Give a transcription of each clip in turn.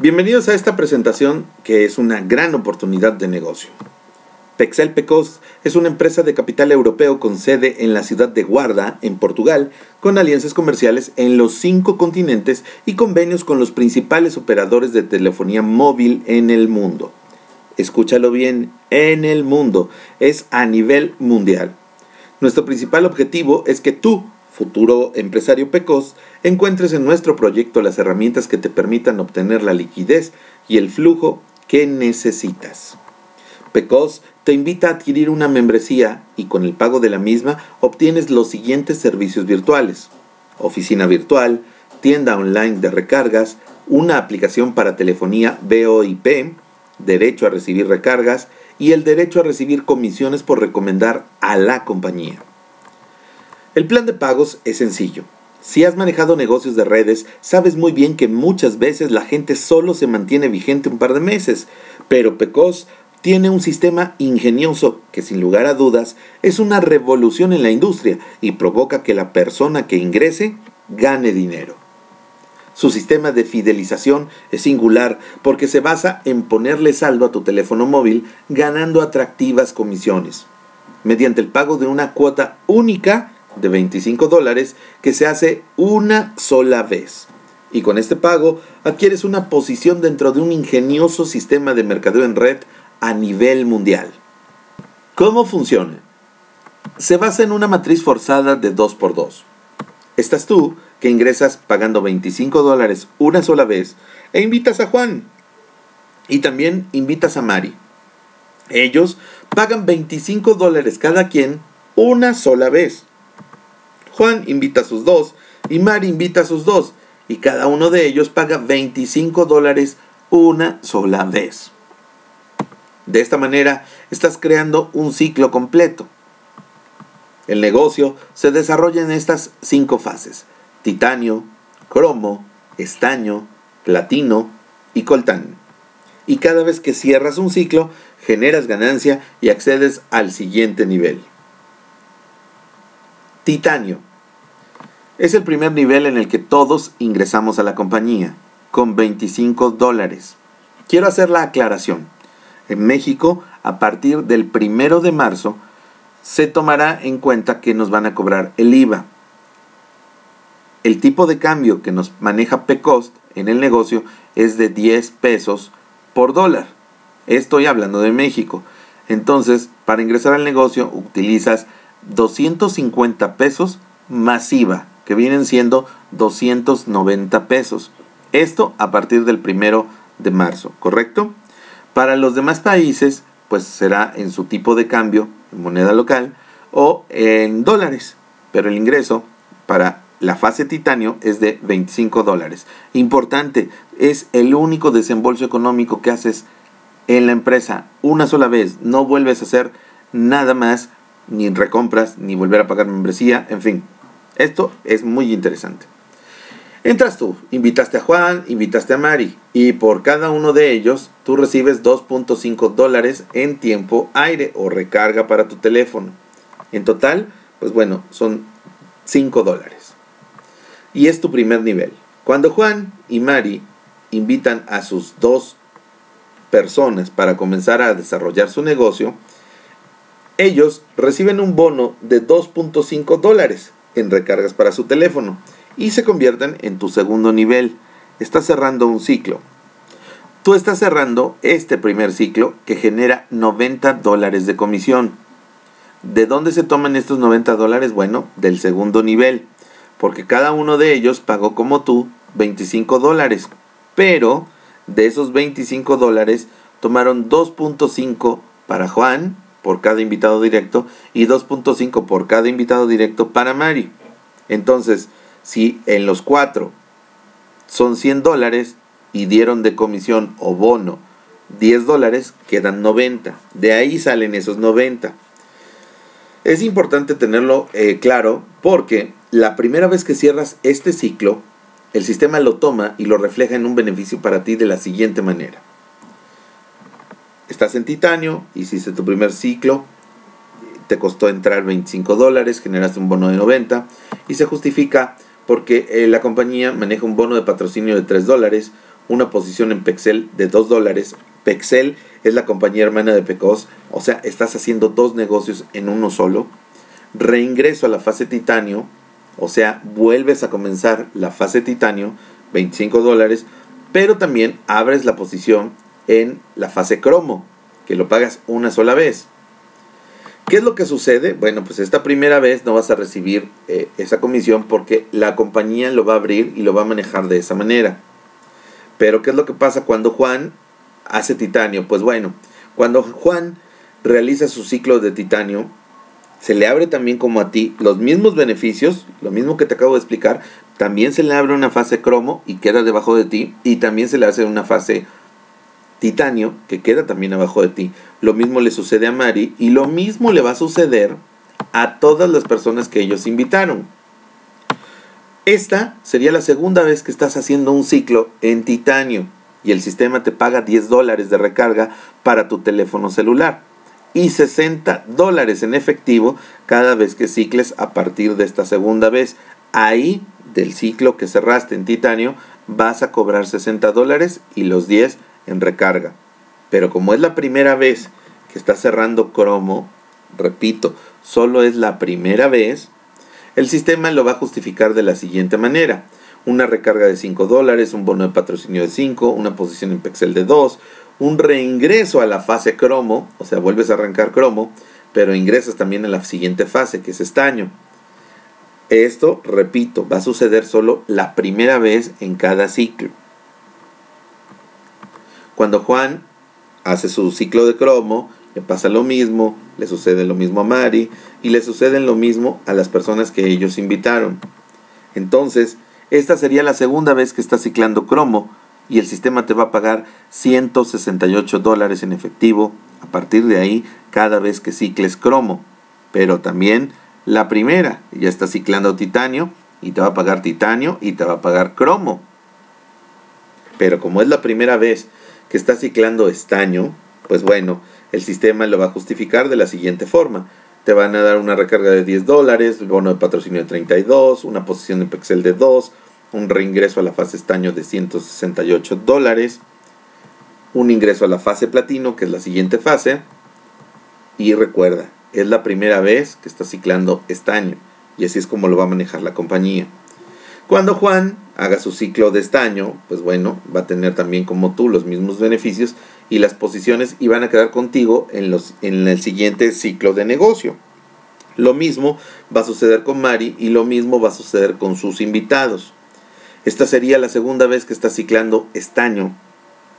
Bienvenidos a esta presentación que es una gran oportunidad de negocio. Pexel Pecos es una empresa de capital europeo con sede en la ciudad de Guarda, en Portugal, con alianzas comerciales en los cinco continentes y convenios con los principales operadores de telefonía móvil en el mundo. Escúchalo bien, en el mundo, es a nivel mundial. Nuestro principal objetivo es que tú, futuro empresario Pecos, encuentres en nuestro proyecto las herramientas que te permitan obtener la liquidez y el flujo que necesitas. Pecos te invita a adquirir una membresía y con el pago de la misma obtienes los siguientes servicios virtuales. Oficina virtual, tienda online de recargas, una aplicación para telefonía VoIP, derecho a recibir recargas y el derecho a recibir comisiones por recomendar a la compañía. El plan de pagos es sencillo. Si has manejado negocios de redes, sabes muy bien que muchas veces la gente solo se mantiene vigente un par de meses, pero Pecos tiene un sistema ingenioso que sin lugar a dudas es una revolución en la industria y provoca que la persona que ingrese gane dinero. Su sistema de fidelización es singular porque se basa en ponerle saldo a tu teléfono móvil ganando atractivas comisiones, mediante el pago de una cuota única de 25 dólares que se hace una sola vez. Y con este pago adquieres una posición dentro de un ingenioso sistema de mercadeo en red a nivel mundial. ¿Cómo funciona? Se basa en una matriz forzada de 2x2. Estás tú que ingresas pagando 25 dólares una sola vez e invitas a Juan. Y también invitas a Mari. Ellos pagan 25 dólares cada quien una sola vez. Juan invita a sus dos y Mari invita a sus dos y cada uno de ellos paga 25 dólares una sola vez. De esta manera estás creando un ciclo completo. El negocio se desarrolla en estas cinco fases. Titanio, cromo, estaño, platino y coltán. Y cada vez que cierras un ciclo, generas ganancia y accedes al siguiente nivel. Titanio es el primer nivel en el que todos ingresamos a la compañía, con 25 dólares. Quiero hacer la aclaración. En México, a partir del primero de marzo, se tomará en cuenta que nos van a cobrar el IVA. El tipo de cambio que nos maneja PECOST en el negocio es de 10 pesos por dólar. Estoy hablando de México. Entonces, para ingresar al negocio utilizas 250 pesos masiva que vienen siendo 290 pesos. Esto a partir del primero de marzo, ¿correcto? Para los demás países, pues será en su tipo de cambio, en moneda local o en dólares. Pero el ingreso para la fase titanio es de 25 dólares. Importante, es el único desembolso económico que haces en la empresa una sola vez. No vuelves a hacer nada más, ni recompras, ni volver a pagar membresía, en fin, esto es muy interesante. Entras tú, invitaste a Juan, invitaste a Mari y por cada uno de ellos tú recibes 2.5 dólares en tiempo aire o recarga para tu teléfono. En total, pues bueno, son 5 dólares. Y es tu primer nivel. Cuando Juan y Mari invitan a sus dos personas para comenzar a desarrollar su negocio, ellos reciben un bono de 2.5 dólares en recargas para su teléfono y se convierten en tu segundo nivel. Estás cerrando un ciclo. Tú estás cerrando este primer ciclo que genera 90 dólares de comisión. ¿De dónde se toman estos 90 dólares? Bueno, del segundo nivel, porque cada uno de ellos pagó como tú 25 dólares, pero de esos 25 dólares tomaron 2.5 para Juan, por cada invitado directo y 2.5 por cada invitado directo para Mari. Entonces, si en los cuatro son 100 dólares y dieron de comisión o bono 10 dólares, quedan 90. De ahí salen esos 90. Es importante tenerlo eh, claro porque la primera vez que cierras este ciclo, el sistema lo toma y lo refleja en un beneficio para ti de la siguiente manera estás en titanio, hiciste tu primer ciclo, te costó entrar 25 dólares, generaste un bono de 90 y se justifica porque eh, la compañía maneja un bono de patrocinio de 3 dólares, una posición en Pexel de 2 dólares. Pexel es la compañía hermana de Pecos, o sea, estás haciendo dos negocios en uno solo. Reingreso a la fase titanio, o sea, vuelves a comenzar la fase titanio, 25 dólares, pero también abres la posición en la fase cromo, que lo pagas una sola vez. ¿Qué es lo que sucede? Bueno, pues esta primera vez no vas a recibir eh, esa comisión porque la compañía lo va a abrir y lo va a manejar de esa manera. Pero ¿qué es lo que pasa cuando Juan hace titanio? Pues bueno, cuando Juan realiza su ciclo de titanio, se le abre también como a ti los mismos beneficios, lo mismo que te acabo de explicar, también se le abre una fase cromo y queda debajo de ti y también se le hace una fase titanio que queda también abajo de ti. Lo mismo le sucede a Mari y lo mismo le va a suceder a todas las personas que ellos invitaron. Esta sería la segunda vez que estás haciendo un ciclo en titanio y el sistema te paga 10 dólares de recarga para tu teléfono celular y 60 dólares en efectivo cada vez que cicles a partir de esta segunda vez. Ahí del ciclo que cerraste en titanio vas a cobrar 60 dólares y los 10 en recarga. Pero como es la primera vez que está cerrando cromo, repito, solo es la primera vez, el sistema lo va a justificar de la siguiente manera. Una recarga de 5 dólares, un bono de patrocinio de 5, una posición en Pexel de 2, un reingreso a la fase cromo, o sea, vuelves a arrancar cromo, pero ingresas también a la siguiente fase, que es estaño. Esto, repito, va a suceder solo la primera vez en cada ciclo. Cuando Juan hace su ciclo de cromo, le pasa lo mismo, le sucede lo mismo a Mari y le sucede lo mismo a las personas que ellos invitaron. Entonces, esta sería la segunda vez que está ciclando cromo y el sistema te va a pagar 168 dólares en efectivo a partir de ahí cada vez que cicles cromo. Pero también la primera, ya está ciclando titanio y te va a pagar titanio y te va a pagar cromo. Pero como es la primera vez que está ciclando estaño, pues bueno, el sistema lo va a justificar de la siguiente forma. Te van a dar una recarga de 10 dólares, bono de patrocinio de 32, una posición de Pexel de 2, un reingreso a la fase estaño de 168 dólares, un ingreso a la fase platino, que es la siguiente fase. Y recuerda, es la primera vez que está ciclando estaño. Y así es como lo va a manejar la compañía. Cuando Juan haga su ciclo de estaño, pues bueno, va a tener también como tú los mismos beneficios y las posiciones y van a quedar contigo en, los, en el siguiente ciclo de negocio. Lo mismo va a suceder con Mari y lo mismo va a suceder con sus invitados. Esta sería la segunda vez que está ciclando estaño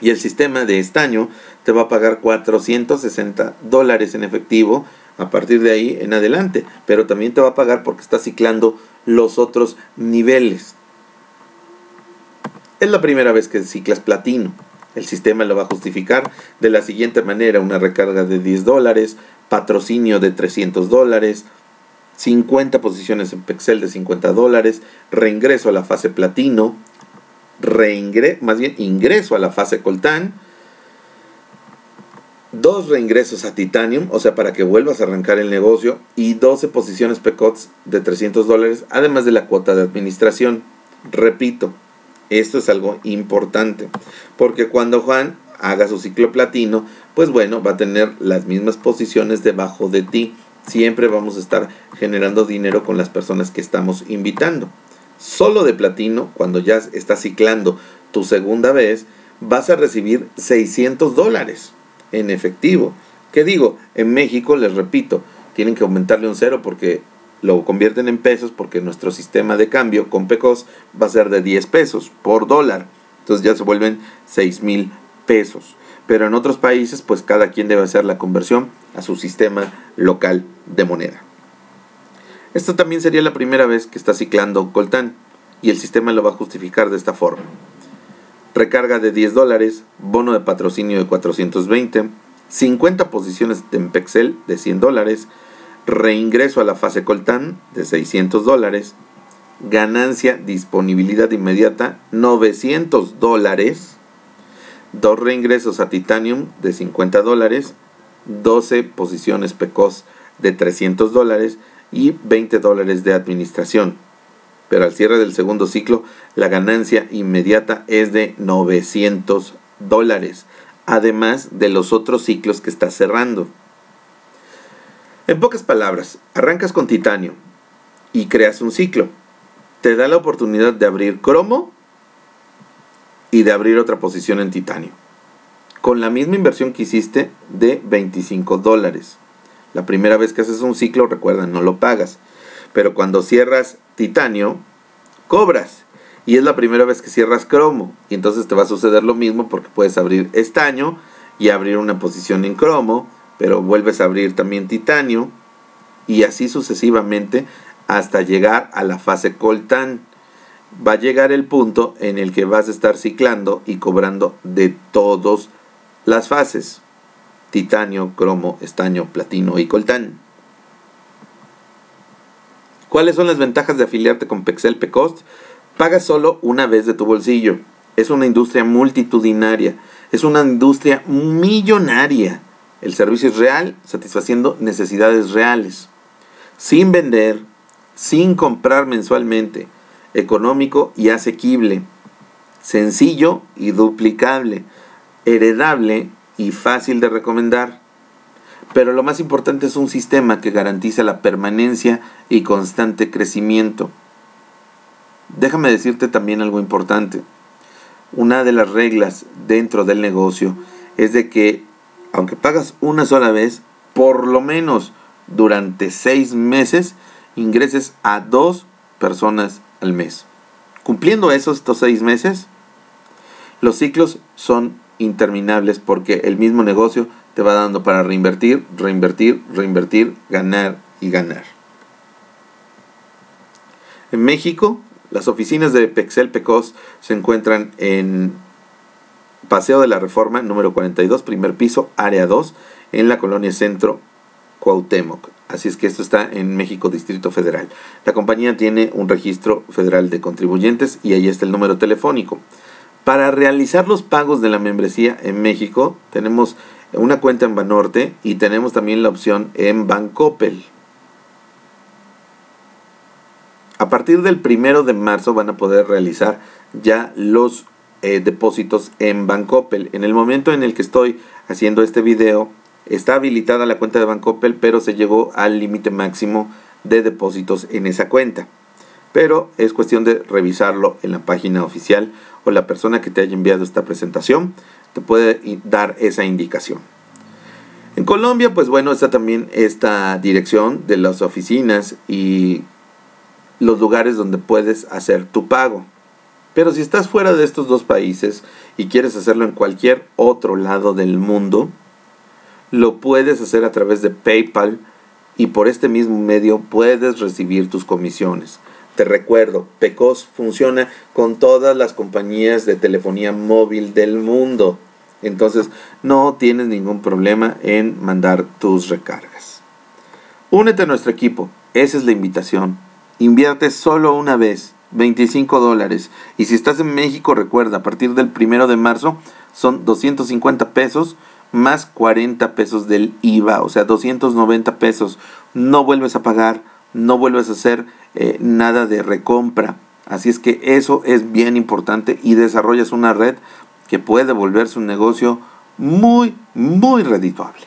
y el sistema de estaño te va a pagar 460 dólares en efectivo a partir de ahí en adelante, pero también te va a pagar porque está ciclando los otros niveles. Es la primera vez que ciclas platino. El sistema lo va a justificar de la siguiente manera, una recarga de 10 dólares, patrocinio de 300 dólares, 50 posiciones en Pexel de 50 dólares, reingreso a la fase platino, reingre más bien ingreso a la fase coltán, dos reingresos a Titanium, o sea, para que vuelvas a arrancar el negocio, y 12 posiciones PECOTS de 300 dólares, además de la cuota de administración. Repito, esto es algo importante, porque cuando Juan haga su ciclo platino, pues bueno, va a tener las mismas posiciones debajo de ti. Siempre vamos a estar generando dinero con las personas que estamos invitando. Solo de platino, cuando ya estás ciclando tu segunda vez, vas a recibir 600 dólares en efectivo. ¿Qué digo? En México, les repito, tienen que aumentarle un cero porque lo convierten en pesos porque nuestro sistema de cambio con PECOS va a ser de 10 pesos por dólar. Entonces ya se vuelven 6 mil pesos. Pero en otros países, pues cada quien debe hacer la conversión a su sistema local de moneda. Esta también sería la primera vez que está ciclando Coltán y el sistema lo va a justificar de esta forma recarga de 10 dólares, bono de patrocinio de 420, 50 posiciones de Pexel de 100 dólares, reingreso a la fase Coltán de 600 dólares, ganancia, disponibilidad inmediata 900 dólares, dos reingresos a Titanium de 50 dólares, 12 posiciones PECOS de 300 dólares y 20 dólares de administración. Pero al cierre del segundo ciclo la ganancia inmediata es de 900 dólares, además de los otros ciclos que está cerrando. En pocas palabras, arrancas con titanio y creas un ciclo. Te da la oportunidad de abrir cromo y de abrir otra posición en titanio. Con la misma inversión que hiciste de 25 dólares. La primera vez que haces un ciclo, recuerda, no lo pagas. Pero cuando cierras titanio, cobras. Y es la primera vez que cierras cromo. Y entonces te va a suceder lo mismo porque puedes abrir estaño y abrir una posición en cromo pero vuelves a abrir también titanio y así sucesivamente hasta llegar a la fase coltán. Va a llegar el punto en el que vas a estar ciclando y cobrando de todas las fases. Titanio, cromo, estaño, platino y coltán. ¿Cuáles son las ventajas de afiliarte con Pexel Pecost? Pagas solo una vez de tu bolsillo. Es una industria multitudinaria. Es una industria millonaria el servicio es real, satisfaciendo necesidades reales. Sin vender, sin comprar mensualmente, económico y asequible, sencillo y duplicable, heredable y fácil de recomendar. Pero lo más importante es un sistema que garantiza la permanencia y constante crecimiento. Déjame decirte también algo importante. Una de las reglas dentro del negocio es de que aunque pagas una sola vez, por lo menos durante seis meses ingreses a dos personas al mes. Cumpliendo esos estos seis meses, los ciclos son interminables porque el mismo negocio te va dando para reinvertir, reinvertir, reinvertir, ganar y ganar. En México, las oficinas de Pexel Pecos se encuentran en Paseo de la Reforma número 42, primer piso, área 2, en la colonia Centro Cuauhtémoc. Así es que esto está en México, Distrito Federal. La compañía tiene un registro federal de contribuyentes y ahí está el número telefónico. Para realizar los pagos de la membresía en México, tenemos una cuenta en Banorte y tenemos también la opción en Bancoppel. A partir del primero de marzo van a poder realizar ya los eh, depósitos en Bancoppel. En el momento en el que estoy haciendo este video, está habilitada la cuenta de Bancoppel, pero se llegó al límite máximo de depósitos en esa cuenta. Pero es cuestión de revisarlo en la página oficial o la persona que te haya enviado esta presentación te puede dar esa indicación. En Colombia, pues bueno, está también esta dirección de las oficinas y los lugares donde puedes hacer tu pago. Pero si estás fuera de estos dos países y quieres hacerlo en cualquier otro lado del mundo, lo puedes hacer a través de PayPal y por este mismo medio puedes recibir tus comisiones. Te recuerdo, Pecos funciona con todas las compañías de telefonía móvil del mundo. Entonces no tienes ningún problema en mandar tus recargas. Únete a nuestro equipo. Esa es la invitación. Invierte solo una vez 25 dólares. Y si estás en México, recuerda, a partir del primero de marzo son 250 pesos más 40 pesos del IVA, o sea, 290 pesos. No vuelves a pagar, no vuelves a hacer eh, nada de recompra. Así es que eso es bien importante y desarrollas una red que puede volverse un negocio muy, muy redituable.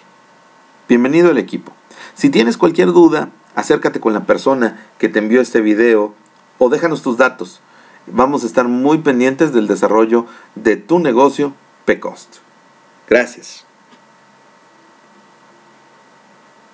Bienvenido al equipo. Si tienes cualquier duda, acércate con la persona que te envió este video o déjanos tus datos. Vamos a estar muy pendientes del desarrollo de tu negocio PECOST. Gracias.